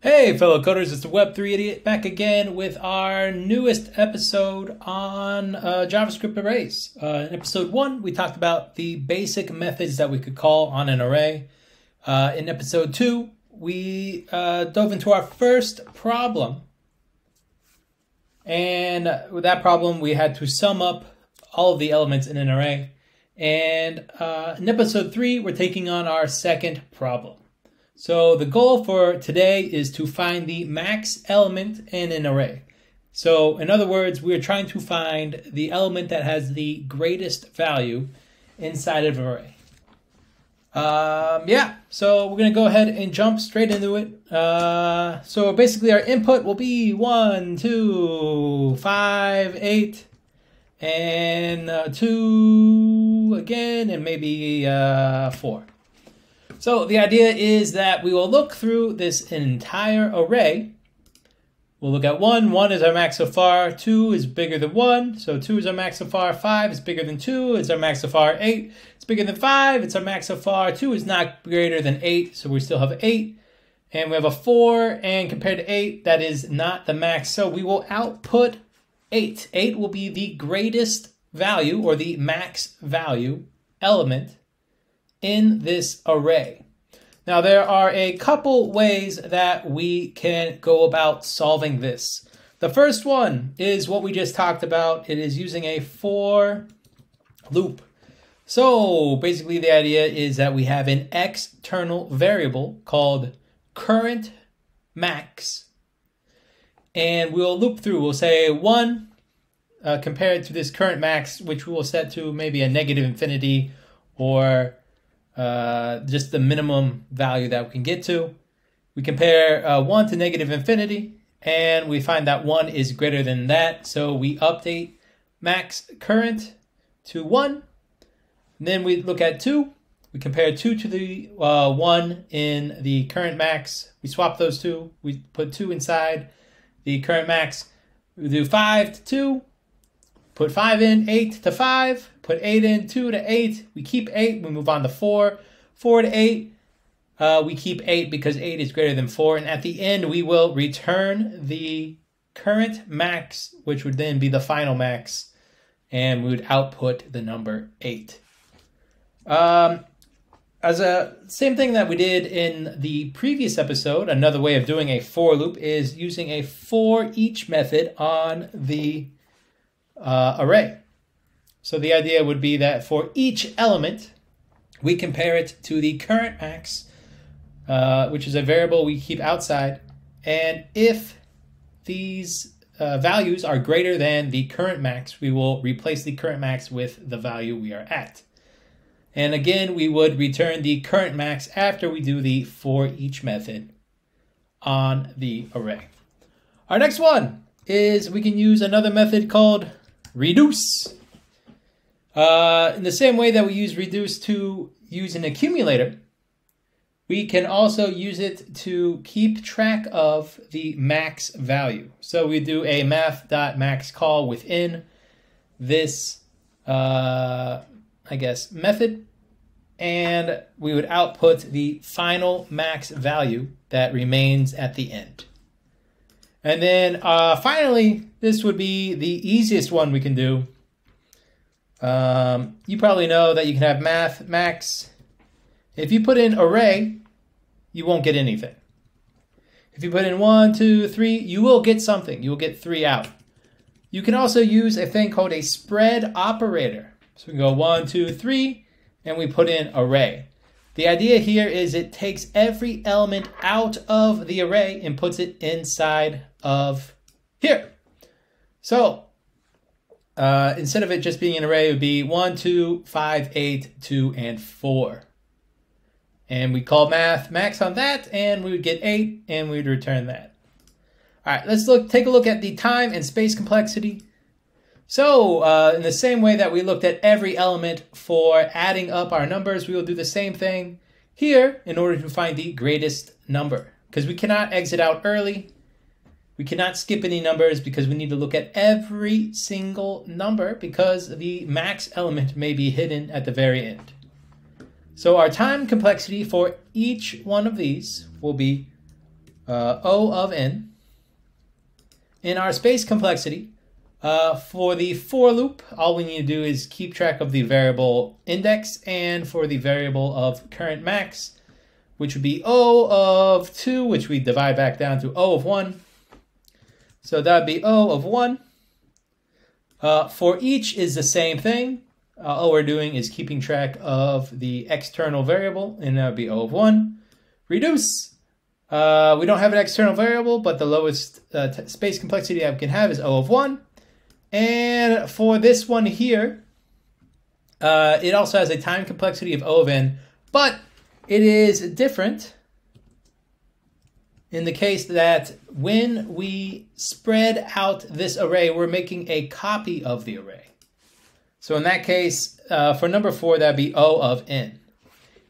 Hey, fellow coders, it's the Web3 Idiot back again with our newest episode on uh, JavaScript arrays. Uh, in episode one, we talked about the basic methods that we could call on an array. Uh, in episode two, we uh, dove into our first problem. And with that problem, we had to sum up all of the elements in an array. And uh, in episode three, we're taking on our second problem. So the goal for today is to find the max element in an array. So in other words, we're trying to find the element that has the greatest value inside of an array. Um, yeah, so we're going to go ahead and jump straight into it. Uh, so basically our input will be 1, 2, 5, 8, and uh, 2 again, and maybe uh, 4. So the idea is that we will look through this entire array. We'll look at 1. 1 is our max so far. 2 is bigger than 1. So 2 is our max so far. 5 is bigger than 2. It's our max so far. 8 it's bigger than 5. It's our max so far. 2 is not greater than 8. So we still have 8. And we have a 4. And compared to 8, that is not the max. So we will output 8. 8 will be the greatest value or the max value element in this array. Now, there are a couple ways that we can go about solving this. The first one is what we just talked about. It is using a for loop. So basically the idea is that we have an external variable called current max. And we'll loop through. We'll say 1 uh, compared to this current max, which we will set to maybe a negative infinity or uh, just the minimum value that we can get to. We compare uh, 1 to negative infinity, and we find that 1 is greater than that. So we update max current to 1. And then we look at 2. We compare 2 to the uh, 1 in the current max. We swap those two. We put 2 inside the current max. We do 5 to 2. Put 5 in, 8 to 5. Put 8 in, 2 to 8. We keep 8. We move on to 4. 4 to 8. Uh, we keep 8 because 8 is greater than 4. And at the end, we will return the current max, which would then be the final max. And we would output the number 8. Um, as a same thing that we did in the previous episode, another way of doing a for loop is using a for each method on the uh, array. So the idea would be that for each element, we compare it to the current max, uh, which is a variable we keep outside. And if these uh, values are greater than the current max, we will replace the current max with the value we are at. And again, we would return the current max after we do the for each method on the array. Our next one is we can use another method called reduce. Uh, in the same way that we use reduce to use an accumulator, we can also use it to keep track of the max value. So we do a math.max call within this, uh, I guess, method, and we would output the final max value that remains at the end. And then uh, finally, this would be the easiest one we can do. Um, you probably know that you can have math max. If you put in array, you won't get anything. If you put in one, two, three, you will get something. You will get three out. You can also use a thing called a spread operator. So we go one, two, three, and we put in array. The idea here is it takes every element out of the array and puts it inside of here. So uh, instead of it just being an array, it would be 1, 2, 5, 8, 2, and 4. And we call math max on that, and we would get 8, and we would return that. All right, let's look. take a look at the time and space complexity. So uh, in the same way that we looked at every element for adding up our numbers, we will do the same thing here in order to find the greatest number. Because we cannot exit out early, we cannot skip any numbers because we need to look at every single number because the max element may be hidden at the very end. So our time complexity for each one of these will be uh, O of n. In our space complexity, uh, for the for loop, all we need to do is keep track of the variable index and for the variable of current max, which would be O of 2, which we divide back down to O of 1. So that would be O of 1. Uh, for each is the same thing. Uh, all we're doing is keeping track of the external variable, and that would be O of 1. Reduce. Uh, we don't have an external variable, but the lowest uh, space complexity I can have is O of 1. And for this one here, uh, it also has a time complexity of O of n, but it is different in the case that when we spread out this array, we're making a copy of the array. So in that case, uh, for number four, that'd be O of n,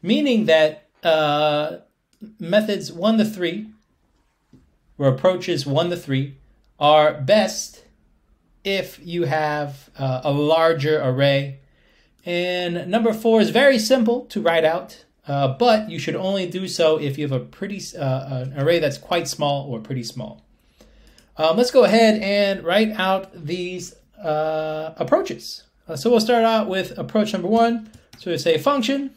meaning that uh, methods one to three, or approaches one to three, are best if you have uh, a larger array. And number four is very simple to write out, uh, but you should only do so if you have a pretty uh, an array that's quite small or pretty small. Um, let's go ahead and write out these uh, approaches. Uh, so we'll start out with approach number one. So we say function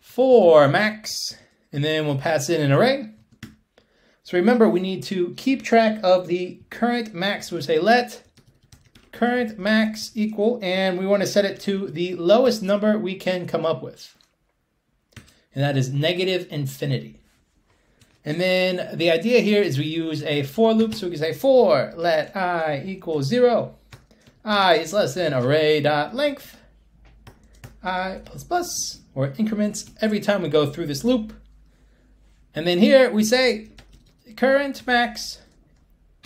for max, and then we'll pass in an array. So remember, we need to keep track of the current max. We'll say let current max equal, and we want to set it to the lowest number we can come up with. And that is negative infinity. And then the idea here is we use a for loop. So we can say for let i equal zero. i is less than array dot length i plus plus or increments every time we go through this loop. And then here we say current max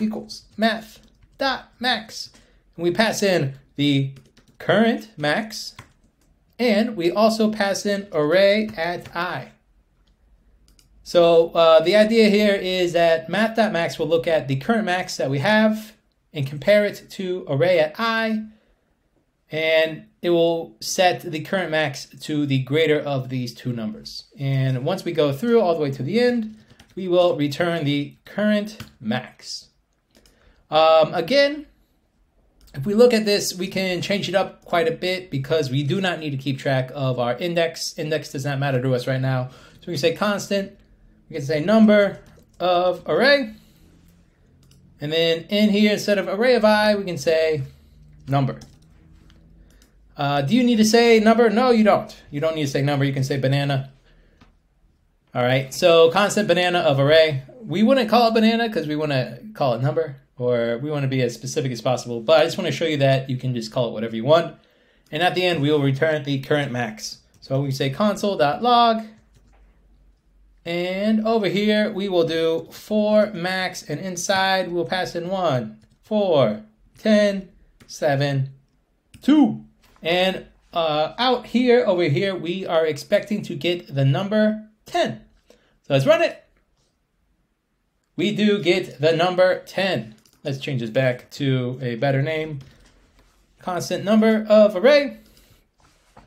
equals math dot max. And we pass in the current max and we also pass in array at i. So uh, the idea here is that math.max will look at the current max that we have and compare it to array at i, and it will set the current max to the greater of these two numbers. And once we go through all the way to the end, we will return the current max. Um, again, if we look at this, we can change it up quite a bit because we do not need to keep track of our index. Index does not matter to us right now. So we can say constant, we can say number of array. And then in here, instead of array of i, we can say number. Uh, do you need to say number? No, you don't. You don't need to say number. You can say banana. All right, so constant banana of array. We wouldn't call it banana because we want to call it number or we want to be as specific as possible. But I just want to show you that you can just call it whatever you want. And at the end, we will return the current max. So we say console.log. And over here, we will do for max. And inside, we'll pass in 1, 4, 10, 7, 2. And uh, out here, over here, we are expecting to get the number 10. So let's run it. We do get the number 10. Let's change this back to a better name. Constant number of array.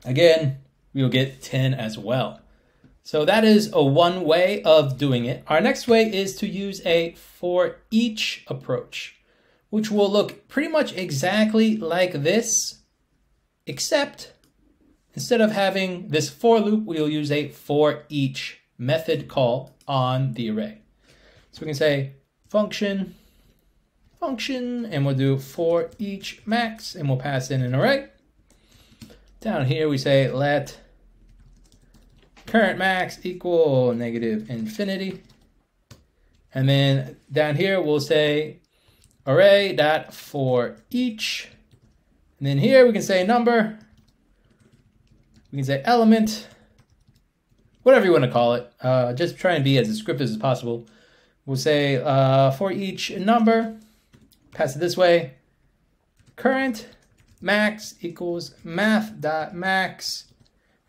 Again, we will get 10 as well. So that is a one way of doing it. Our next way is to use a for each approach, which will look pretty much exactly like this, except instead of having this for loop, we'll use a for each method call on the array. So we can say function function and we'll do for each max and we'll pass in an array. Down here we say let current max equal negative infinity. And then down here we'll say array dot for each. And then here we can say number. We can say element, whatever you want to call it. Uh, just try and be as descriptive as possible. We'll say uh, for each number, pass it this way. Current max equals math dot max.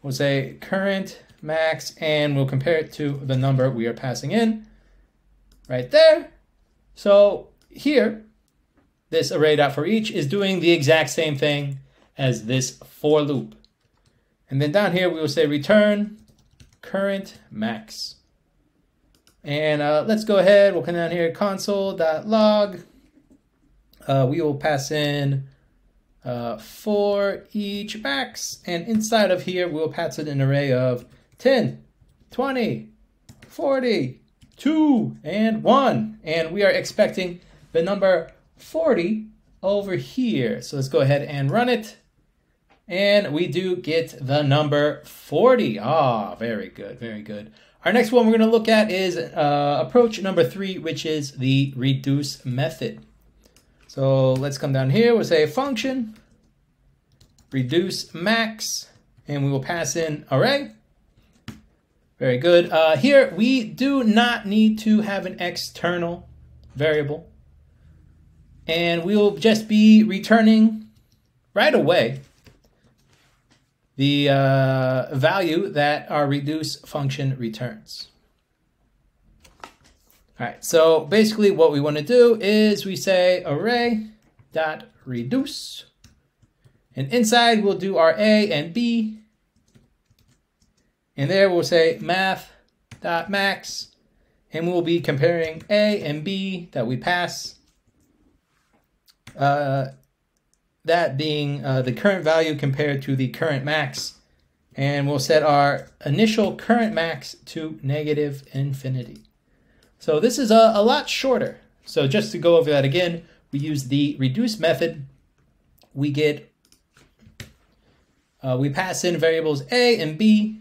We'll say current max and we'll compare it to the number we are passing in right there. So here, this array dot for each is doing the exact same thing as this for loop. And then down here we will say return current max. And uh, let's go ahead. We'll come down here, console.log. Uh, we will pass in uh, for each max. And inside of here, we'll pass it in an array of 10, 20, 40, 2, and 1. And we are expecting the number 40 over here. So let's go ahead and run it. And we do get the number 40. Ah, very good, very good. Our next one we're going to look at is uh, approach number three, which is the reduce method. So let's come down here. We'll say function, reduce max, and we will pass in array. Very good. Uh, here, we do not need to have an external variable. And we'll just be returning right away the uh, value that our reduce function returns. All right, so basically what we want to do is we say array dot reduce, and inside we'll do our a and b, and there we'll say math dot max, and we'll be comparing a and b that we pass. Uh, that being uh, the current value compared to the current max. And we'll set our initial current max to negative infinity. So this is a, a lot shorter. So just to go over that again, we use the reduce method. We get, uh, we pass in variables a and b,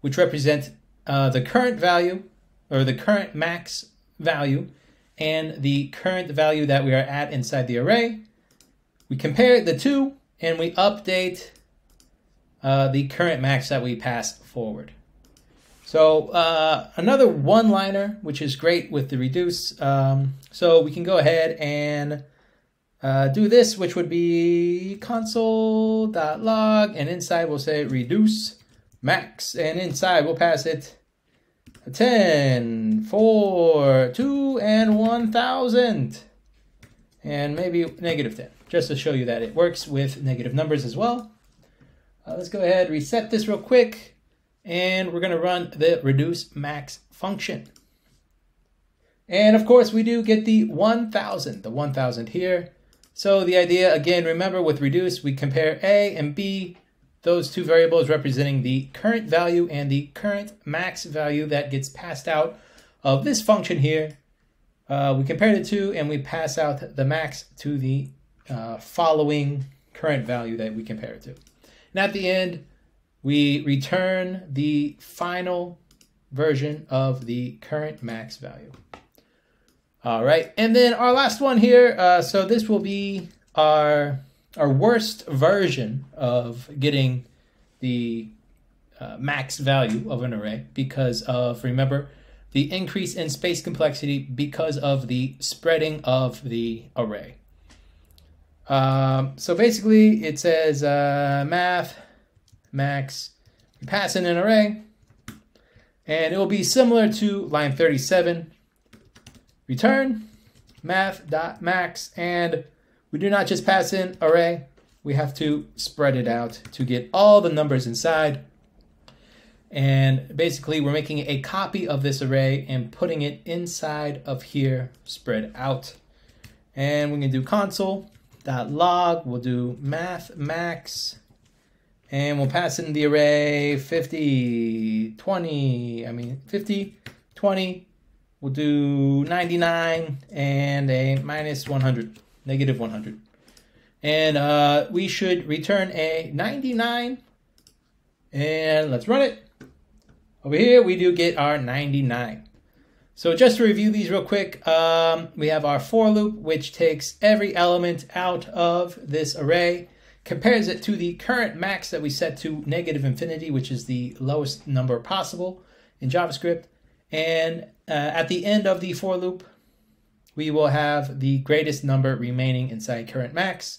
which represent uh, the current value or the current max value and the current value that we are at inside the array. We compare the two and we update uh, the current max that we passed forward. So uh, another one-liner, which is great with the reduce. Um, so we can go ahead and uh, do this, which would be console.log, and inside we'll say reduce max, and inside we'll pass it 10, 4, 2, and 1,000, and maybe negative 10 just to show you that it works with negative numbers as well. Uh, let's go ahead, reset this real quick, and we're gonna run the reduce max function. And of course, we do get the 1000, the 1000 here. So the idea, again, remember with reduce, we compare A and B, those two variables representing the current value and the current max value that gets passed out of this function here. Uh, we compare the two and we pass out the max to the uh, following current value that we compare it to. And at the end, we return the final version of the current max value. All right, and then our last one here. Uh, so this will be our our worst version of getting the uh, max value of an array because of remember the increase in space complexity because of the spreading of the array. Um, so basically, it says uh, math, max, pass in an array, and it will be similar to line 37. Return math dot max, and we do not just pass in array, we have to spread it out to get all the numbers inside. And basically, we're making a copy of this array and putting it inside of here, spread out. And we can do console dot log. We'll do math max. And we'll pass in the array 50, 20, I mean 50, 20. We'll do 99 and a minus 100, negative 100. And uh, we should return a 99. And let's run it. Over here, we do get our 99. So just to review these real quick, um, we have our for loop, which takes every element out of this array, compares it to the current max that we set to negative infinity, which is the lowest number possible in JavaScript. And uh, at the end of the for loop, we will have the greatest number remaining inside current max.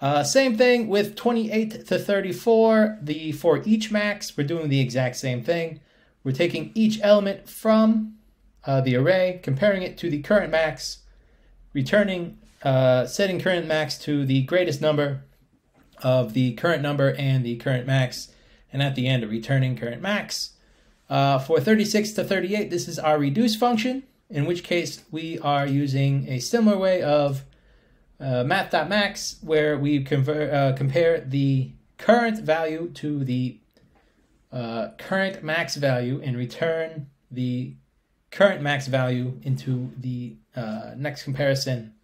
Uh, same thing with 28 to 34, the for each max, we're doing the exact same thing. We're taking each element from uh, the array, comparing it to the current max, returning, uh, setting current max to the greatest number of the current number and the current max, and at the end, a returning current max. Uh, for 36 to 38, this is our reduce function, in which case we are using a similar way of uh, math.max, where we convert, uh, compare the current value to the uh, current max value and return the current max value into the uh, next comparison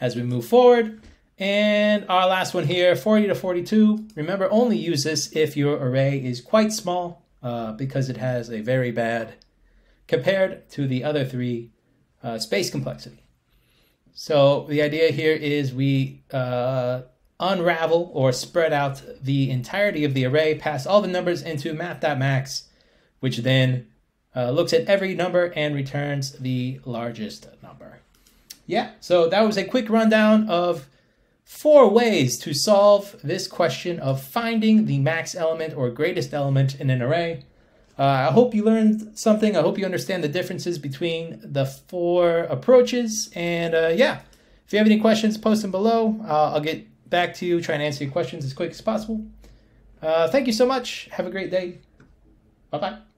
as we move forward. And our last one here, 40 to 42. Remember, only use this if your array is quite small uh, because it has a very bad, compared to the other three, uh, space complexity. So the idea here is we uh, unravel or spread out the entirety of the array pass all the numbers into math.max, which then uh, looks at every number and returns the largest number. Yeah, so that was a quick rundown of four ways to solve this question of finding the max element or greatest element in an array. Uh, I hope you learned something. I hope you understand the differences between the four approaches. And uh, yeah, if you have any questions, post them below. Uh, I'll get back to you, try and answer your questions as quick as possible. Uh, thank you so much. Have a great day. Bye bye.